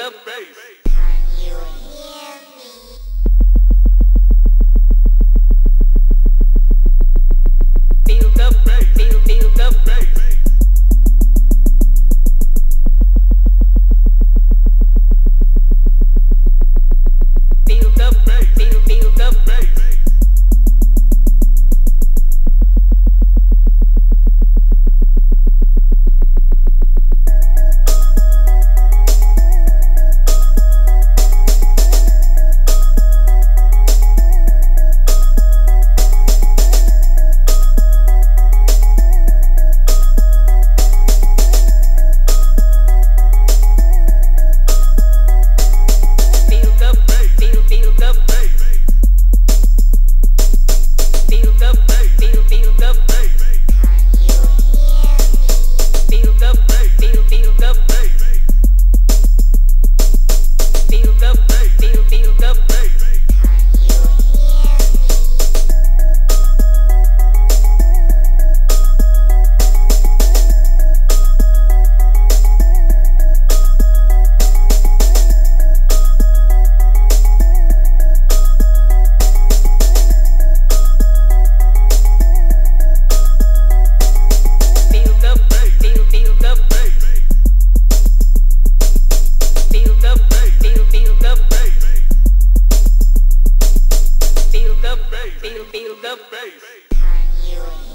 the bass. healing.